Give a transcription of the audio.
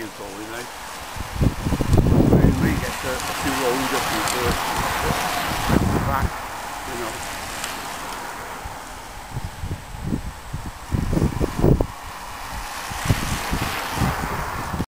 going like. When we get a few older people back, you know.